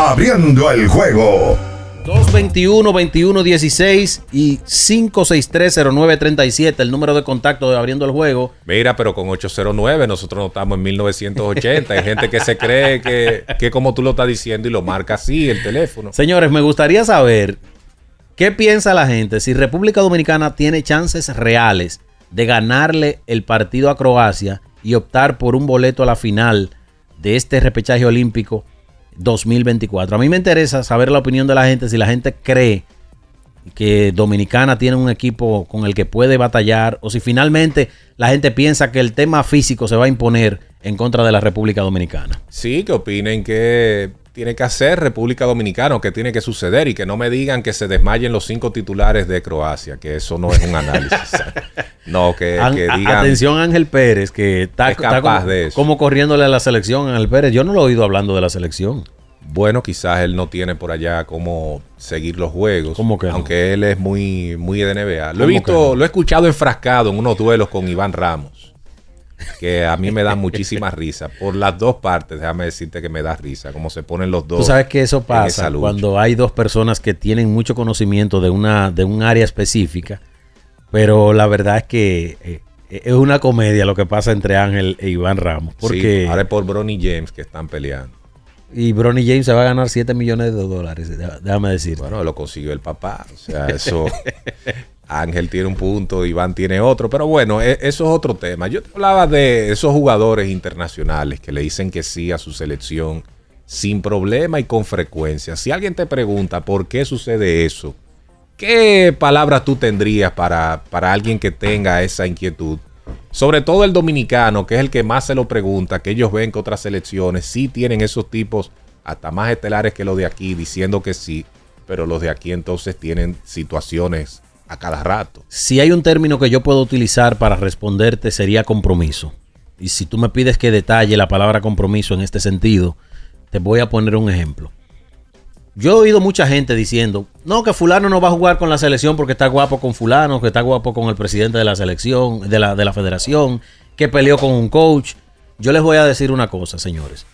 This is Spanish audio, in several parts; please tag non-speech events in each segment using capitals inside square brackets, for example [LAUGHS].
Abriendo el juego. 221 21 16 y 5630937 el número de contacto de abriendo el juego. Mira, pero con 809 nosotros no estamos en 1980. Hay gente que se cree que, que como tú lo estás diciendo y lo marca así el teléfono. Señores, me gustaría saber qué piensa la gente si República Dominicana tiene chances reales de ganarle el partido a Croacia y optar por un boleto a la final de este repechaje olímpico 2024. A mí me interesa saber la opinión de la gente, si la gente cree que Dominicana tiene un equipo con el que puede batallar o si finalmente la gente piensa que el tema físico se va a imponer en contra de la República Dominicana. Sí, que opinen que tiene que hacer República Dominicana o que tiene que suceder y que no me digan que se desmayen los cinco titulares de Croacia, que eso no es un análisis. [LAUGHS] no, que, An- que a- digan... Atención Ángel Pérez, que está, Es capaz como, de eso. como corriéndole a la selección Ángel Pérez. Yo no lo he oído hablando de la selección. Bueno, quizás él no tiene por allá cómo seguir los juegos. ¿Cómo que no? Aunque él es muy, muy de NBA. Lo ¿Cómo he visto, no? lo he escuchado enfrascado en unos duelos con Iván Ramos. Que a mí me da muchísima risa. Por las dos partes, déjame decirte que me da risa. Como se ponen los dos. Tú sabes que eso pasa cuando hay dos personas que tienen mucho conocimiento de una de un área específica, pero la verdad es que eh, es una comedia lo que pasa entre Ángel e Iván Ramos, porque Sí, ahora es por Bronny James que están peleando. y Bronny James se va a ganar 7 millones de dólares, dé- déjame decir. Bueno, lo consiguió el papá. O sea, [LAUGHS] eso. Ángel tiene un punto, Iván tiene otro. Pero bueno, e- eso es otro tema. Yo te hablaba de esos jugadores internacionales que le dicen que sí a su selección sin problema y con frecuencia. Si alguien te pregunta por qué sucede eso, ¿qué palabras tú tendrías para, para alguien que tenga esa inquietud? Sobre todo el dominicano, que es el que más se lo pregunta, que ellos ven que otras selecciones sí tienen esos tipos hasta más estelares que los de aquí, diciendo que sí, pero los de aquí entonces tienen situaciones a cada rato. Si hay un término que yo puedo utilizar para responderte sería compromiso. Y si tú me pides que detalle la palabra compromiso en este sentido, te voy a poner un ejemplo. Yo he oído mucha gente diciendo, no, que fulano no va a jugar con la selección porque está guapo con fulano, que está guapo con el presidente de la selección, de la, de la federación, que peleó con un coach. Yo les voy a decir una cosa, señores.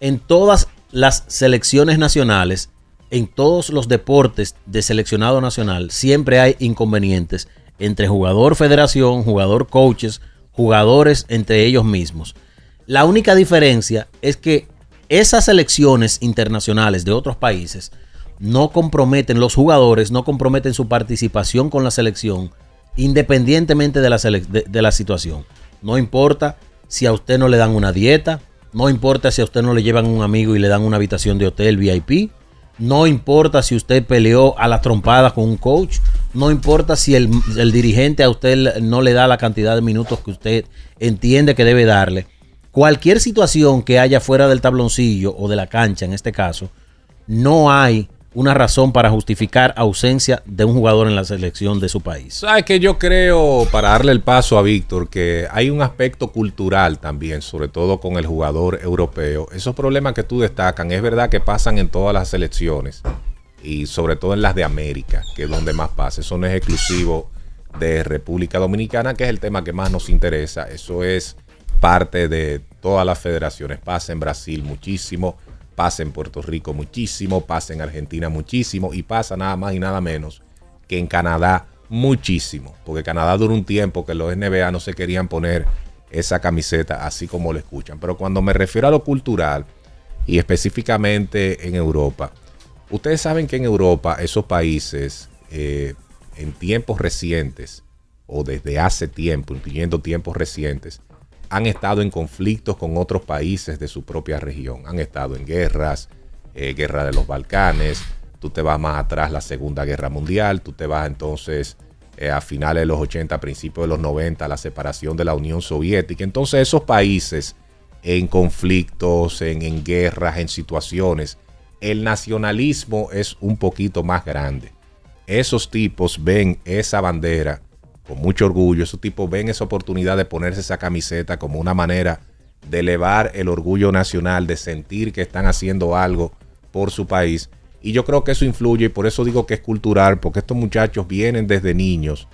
En todas las selecciones nacionales, en todos los deportes de seleccionado nacional, siempre hay inconvenientes entre jugador federación, jugador coaches, jugadores entre ellos mismos. La única diferencia es que esas selecciones internacionales de otros países no comprometen, los jugadores no comprometen su participación con la selección independientemente de la, de la situación. No importa si a usted no le dan una dieta, no importa si a usted no le llevan un amigo y le dan una habitación de hotel VIP, no importa si usted peleó a las trompadas con un coach, no importa si el, el dirigente a usted no le da la cantidad de minutos que usted entiende que debe darle. Cualquier situación que haya fuera del tabloncillo o de la cancha, en este caso, no hay una razón para justificar ausencia de un jugador en la selección de su país. ¿Sabes que Yo creo, para darle el paso a Víctor, que hay un aspecto cultural también, sobre todo con el jugador europeo. Esos problemas que tú destacan, es verdad que pasan en todas las selecciones y sobre todo en las de América, que es donde más pasa. Eso no es exclusivo de República Dominicana, que es el tema que más nos interesa. Eso es parte de todas las federaciones. Pasa en Brasil muchísimo, pasa en Puerto Rico muchísimo, pasa en Argentina muchísimo y pasa nada más y nada menos que en Canadá muchísimo. Porque Canadá duró un tiempo que los NBA no se querían poner esa camiseta así como lo escuchan. Pero cuando me refiero a lo cultural y específicamente en Europa, ustedes saben que en Europa esos países eh, en tiempos recientes o desde hace tiempo, incluyendo tiempos recientes, han estado en conflictos con otros países de su propia región. Han estado en guerras, eh, guerra de los Balcanes, tú te vas más atrás, la Segunda Guerra Mundial, tú te vas entonces eh, a finales de los 80, principios de los 90, la separación de la Unión Soviética. Entonces esos países en conflictos, en, en guerras, en situaciones, el nacionalismo es un poquito más grande. Esos tipos ven esa bandera con mucho orgullo, esos tipos ven esa oportunidad de ponerse esa camiseta como una manera de elevar el orgullo nacional, de sentir que están haciendo algo por su país. Y yo creo que eso influye y por eso digo que es cultural, porque estos muchachos vienen desde niños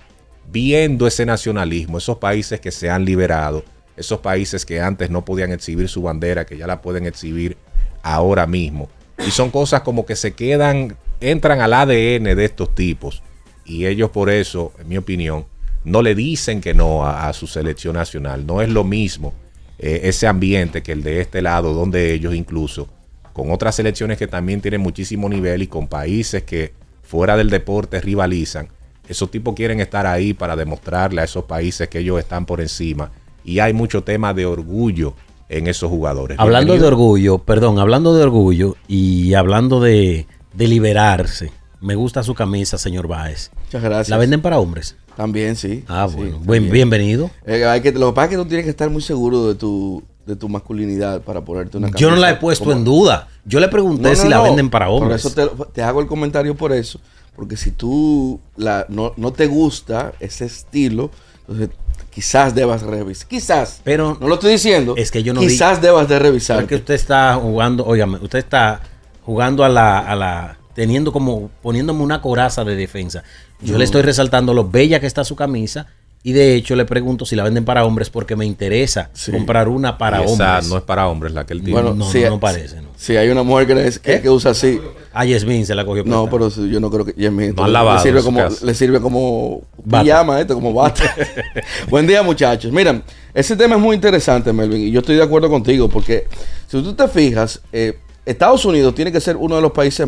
viendo ese nacionalismo, esos países que se han liberado, esos países que antes no podían exhibir su bandera, que ya la pueden exhibir ahora mismo. Y son cosas como que se quedan, entran al ADN de estos tipos. Y ellos por eso, en mi opinión, no le dicen que no a, su selección nacional. No es lo mismo eh, ese ambiente que el de este lado, donde ellos incluso, con otras selecciones que también tienen muchísimo nivel y con países que fuera del deporte rivalizan, esos tipos quieren estar ahí para demostrarle a esos países que ellos están por encima. Y hay mucho tema de orgullo en esos jugadores. Hablando de orgullo, perdón, hablando de orgullo y hablando de, de liberarse, me gusta su camisa, señor Báez. Muchas gracias. ¿La venden para hombres? También, sí. Ah, bueno. bienvenido. Eh, hay que, lo que pasa es que tú tienes que estar muy seguro de tu, de tu masculinidad para ponerte una camisa. Yo no la he puesto en duda. Yo le pregunté si la venden para hombres. Por eso te, hago el comentario por eso. Porque si tú la, no, no te gusta ese estilo, entonces quizás debas revisar. Quizás. Pero no lo estoy diciendo. Es que yo no Quizás debas de revisar. Porque usted está jugando, óigame, usted está jugando a la, a la teniendo como poniéndome una coraza de defensa. Yo le estoy resaltando lo bella que está su camisa y de hecho le pregunto si la venden para hombres porque me interesa comprar una para hombres. no es para hombres la que él tiene. Bueno, no, no, parece. No. Sí, hay una mujer que, que, usa así. A Yasmin se la cogió. No, pero yo no creo que Yasmin. No le, sirve como, le sirve como pijama esto, como bata. [LAUGHS] Buen día, muchachos. Miren, ese tema es muy interesante, Melvin, y yo estoy de acuerdo contigo porque si tú te fijas, eh, Estados Unidos tiene que ser uno de los países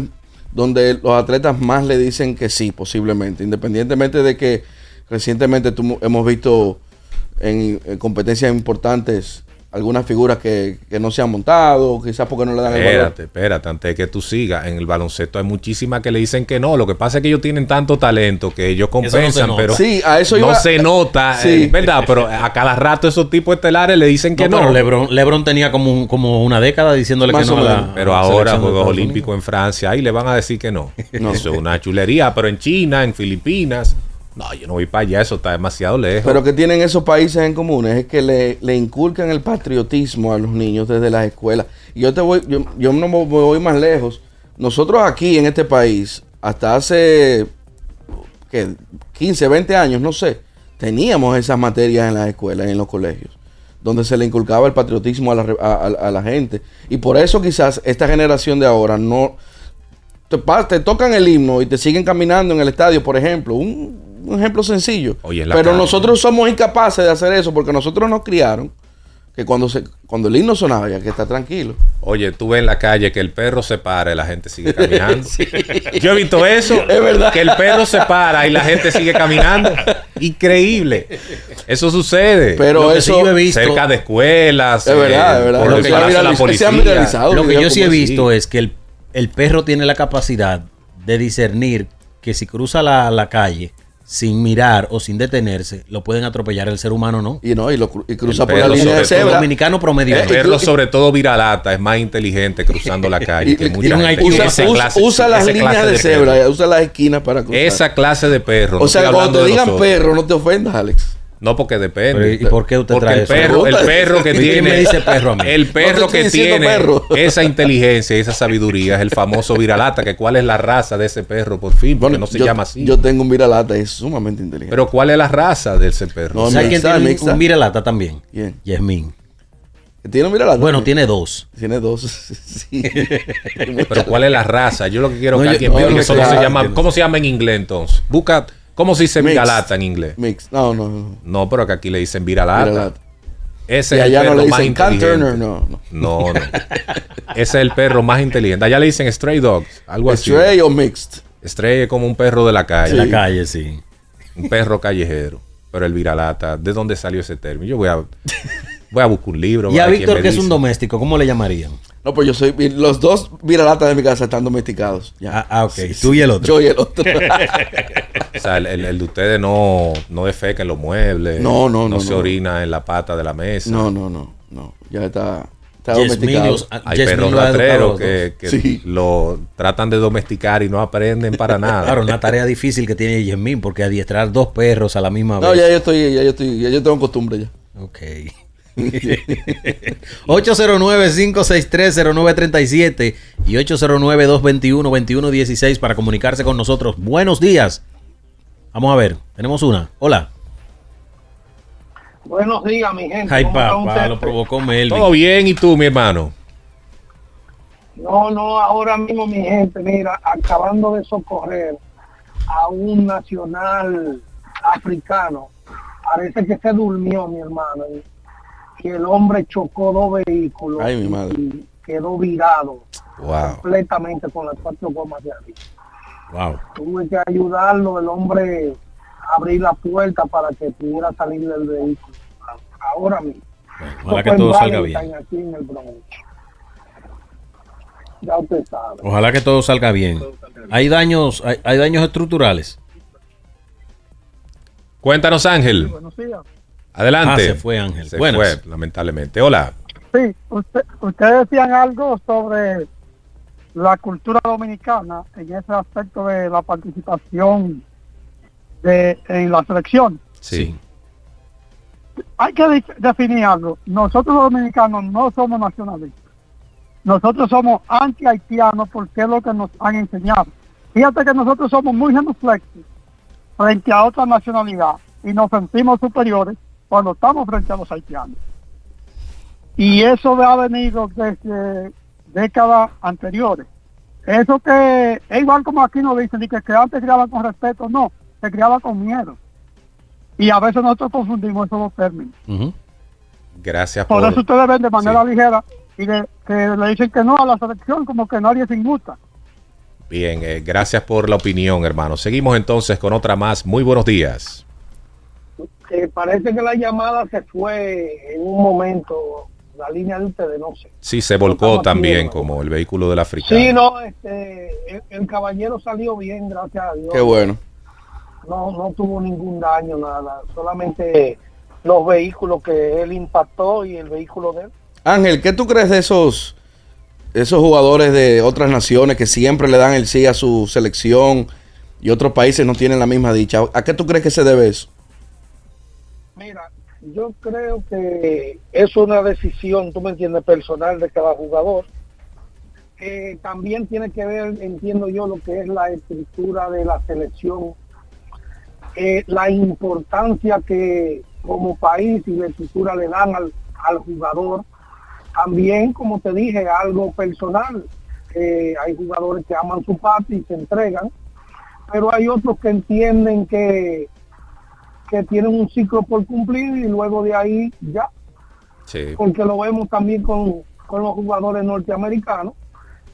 donde los atletas más le dicen que sí, posiblemente, independientemente de que recientemente hemos visto en, competencias importantes algunas figuras que, no se han montado, quizás porque no le dan el valor. Espérate, espérate, antes de que tú sigas. En el baloncesto hay muchísimas que le dicen que no. Lo que pasa es que ellos tienen tanto talento que ellos compensan, pero sí, a eso no se nota, sí. ¿verdad? Pero [LAUGHS] a cada rato esos tipos estelares le dicen que no. Pero Lebron, Lebron tenía como, como una década diciéndole que no. A pero ahora Juegos Olímpicos en Francia, ahí le van a decir que no. Eso es una chulería, pero en China, en Filipinas no, yo no voy para allá, eso está demasiado lejos. Pero que tienen esos países en común es que le, inculcan el patriotismo a los niños desde las escuelas. Y yo te voy, yo, yo no me voy más lejos. Nosotros aquí en este país, hasta hace ¿qué? 15, 20 años, no sé, teníamos esas materias en las escuelas y en los colegios, donde se le inculcaba el patriotismo a la, a la gente. Y por eso quizás esta generación de ahora no... Te, te tocan el himno y te siguen caminando en el estadio, por ejemplo, un, un ejemplo sencillo. Pero nosotros somos incapaces de hacer eso porque nosotros nos criaron que cuando se cuando el himno sonaba ya que está tranquilo. Oye, tú ves en la calle que el perro se para y la gente sigue [LAUGHS] caminando. Yo he visto eso. Es verdad. Que el perro se para y la gente sigue caminando. Increíble. Eso sucede. Pero eso he visto cerca de escuelas. Es verdad, es verdad. lo que, yo, lo que yo sí he visto es que el, el, perro tiene la capacidad de discernir que si cruza la, la calle sin mirar o sin detenerse, lo pueden atropellar el ser humano, ¿no? Y no, y, lo, cruza por la línea de cebra. El dominicano promedio. El perro, sobre todo viralata, es más inteligente cruzando la [LAUGHS] calle. que mucha usa, usa, las líneas de, cebra, usa las esquinas para cruzar. Esa clase de perro. O sea, cuando te digan perro, no te ofendas, Alex. No, porque depende. ¿Y por qué usted porque trae el perro, el perro que tiene. me dice perro a mí? El perro que tiene [LAUGHS] esa inteligencia y esa sabiduría es el famoso viralata. Que ¿Cuál es la raza de ese perro, por fin? Porque no se llama así. Yo tengo un viralata y es sumamente inteligente. Pero ¿cuál es la raza de ese perro? No, ¿Sabes quién tiene un, viralata también? ¿Quién? Yasmín. ¿Tiene un viralata? Bueno, tiene dos. Tiene dos, [LAUGHS] sí. Pero ¿cuál es la raza? Yo lo que quiero que alguien me diga cómo se llama. ¿Cómo se llama en inglés entonces? Busca ¿Cómo se dice viralata en inglés? Mix. No, no, no. No, pero que aquí le dicen viralata. viralata. Ese y es el perro no le más inteligente. Turner, no, no. No, no. Ese es el perro más inteligente. Allá le dicen stray dogs, algo así. Stray o mixed. Stray es como un perro de la calle. De la calle, sí. Un perro callejero. Pero el viralata, ¿de dónde salió ese término? Yo voy a, voy a buscar un libro. Y a Víctor, que es un doméstico, ¿cómo le llamarían? No, pues yo soy. Los dos viralatas de mi casa están domesticados. Ah, ah, ok. Tú y el otro. Yo y el otro. [LAUGHS] o sea, el, de ustedes no, no defeca en los muebles. No, no, no. No se orina en la pata de la mesa. No, no, no. no. Ya está. Está domesticado. Hay perros rastreros que, que lo tratan de domesticar y no aprenden para nada. Claro, una tarea difícil que tiene Yasmin porque adiestrar dos perros a la misma vez. No, ya yo estoy, ya yo estoy, ya yo tengo costumbre ya. Ok. [LAUGHS] 809-563-0937 y 809-221-2116 para comunicarse con nosotros. Buenos días. Vamos a ver, tenemos una. Hola. Buenos días, mi gente. Ay, papá, lo provocó Melvin. Todo bien, ¿y tú, mi hermano? No, no, ahora mismo mi gente, mira, acabando de socorrer a un nacional africano, parece que se durmió mi hermano, y, y el hombre chocó dos vehículos Ay, mi madre. y quedó virado Wow. completamente con las cuatro gomas de arriba. Wow. Tuve que ayudarlo, el hombre a abrir la puerta para que pudiera salir del vehículo. Ahora mismo. Ojalá que todo salga bien. Aquí en el Bronx. Ya usted sabe. Ojalá que todo salga bien. Hay daños, hay, hay daños estructurales. Cuéntanos, Ángel. Buenos días. Adelante. Ah, se fue, Ángel. Se Buenas. fue, lamentablemente. Hola. Sí, usted, ustedes decían algo sobre la cultura dominicana en ese aspecto de la participación de, en la selección. Sí. Hay que de- definir algo. Nosotros los dominicanos no somos nacionalistas. Nosotros somos anti-haitianos porque es lo que nos han enseñado. Fíjate que nosotros somos muy genuflexos frente a otra nacionalidad y nos sentimos superiores cuando estamos frente a los haitianos. Y eso ha venido desde décadas anteriores. Eso que es igual como aquí nos dicen, y que, que antes criaban con respeto, no, se criaba con miedo. Y a veces nosotros confundimos esos dos términos. Gracias por. Por eso ustedes ven de manera Sí. ligera y de- que le dicen que no a la selección, como que nadie se inmuta. Bien, eh, gracias por la opinión, hermano. Seguimos entonces con otra más. Muy buenos días. Eh, parece que la llamada se fue en un momento, la línea de ustedes, no sé. Sí, se volcó también como el vehículo del africano. Sí, no, este, el, el caballero salió bien, gracias a Dios. Qué bueno. No, no tuvo ningún daño, nada. Solamente los vehículos que él impactó y el vehículo de él. Ángel, ¿qué tú crees de esos, esos jugadores de otras naciones que siempre le dan el sí a su selección y otros países no tienen la misma dicha? ¿A qué tú crees que se debe eso? Mira, yo creo que es una decisión, tú me entiendes, personal de cada jugador. Eh, también tiene que ver, entiendo yo, lo que es la estructura de la selección, eh, la importancia que como país y la estructura le dan al, al jugador. También, como te dije, algo personal. Hay jugadores que aman su patria y se entregan, pero hay otros que entienden que que tienen un ciclo por cumplir y luego de ahí ya, Sí. porque lo vemos también con, con los jugadores norteamericanos,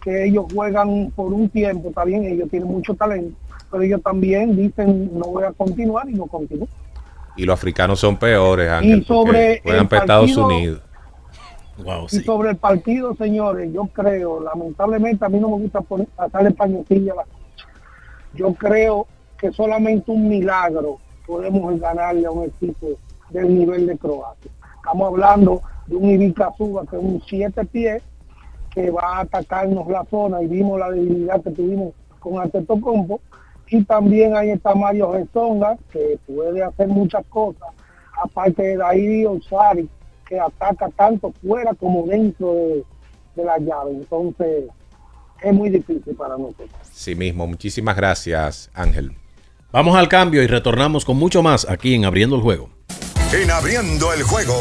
que ellos juegan por un tiempo, está bien, ellos tienen mucho talento, pero ellos también dicen no voy a continuar y no continúan. Y los africanos son peores, Ángel, Y sobre juegan el para Estados partido- Unidos. Wow, Y sí. sobre el partido, señores, yo creo, lamentablemente a mí no me gusta poner, pasarle pañotilla a las cosas. Yo creo que solamente un milagro podemos ganarle a un equipo del nivel de Croacia. Estamos hablando de un Ivica Suba que es un siete pies que va a atacarnos la zona y vimos la debilidad que tuvimos con Antetokounmpo y también ahí está Mario Gesonga que puede hacer muchas cosas aparte de Dairi Osari que ataca tanto fuera como dentro de, de la llave entonces es muy difícil para nosotros Sí mismo. Muchísimas gracias, Ángel. Vamos al cambio y retornamos con mucho más aquí en Abriendo el Juego. En abriendo el juego.